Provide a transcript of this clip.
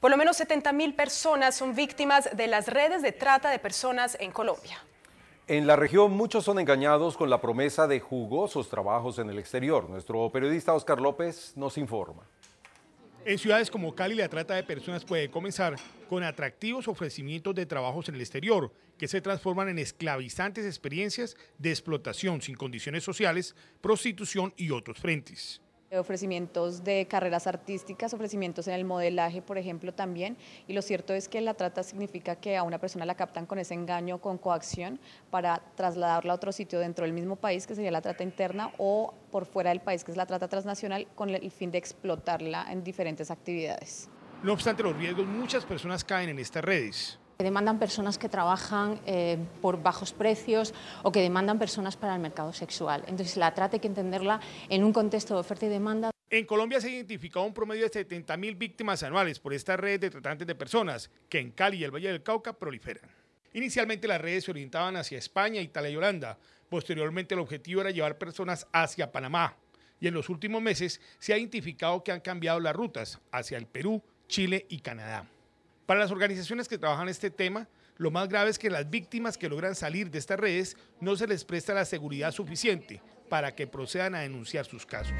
Por lo menos 70 mil personas son víctimas de las redes de trata de personas en Colombia. En la región muchos son engañados con la promesa de jugosos trabajos en el exterior. Nuestro periodista Oscar López nos informa. En ciudades como Cali la trata de personas puede comenzar con atractivos ofrecimientos de trabajos en el exterior que se transforman en esclavizantes experiencias de explotación sin condiciones sociales, prostitución y otros frentes ofrecimientos de carreras artísticas, ofrecimientos en el modelaje, por ejemplo, también. Y lo cierto es que la trata significa que a una persona la captan con ese engaño, con coacción, para trasladarla a otro sitio dentro del mismo país, que sería la trata interna, o por fuera del país, que es la trata transnacional, con el fin de explotarla en diferentes actividades. No obstante los riesgos, muchas personas caen en estas redes. Demandan personas que trabajan eh, por bajos precios o que demandan personas para el mercado sexual. Entonces la trata hay que entenderla en un contexto de oferta y demanda. En Colombia se ha identificado un promedio de 70.000 víctimas anuales por esta red de tratantes de personas que en Cali y el Valle del Cauca proliferan. Inicialmente las redes se orientaban hacia España, Italia y Holanda. Posteriormente el objetivo era llevar personas hacia Panamá. Y en los últimos meses se ha identificado que han cambiado las rutas hacia el Perú, Chile y Canadá. Para las organizaciones que trabajan este tema, lo más grave es que las víctimas que logran salir de estas redes no se les presta la seguridad suficiente para que procedan a denunciar sus casos.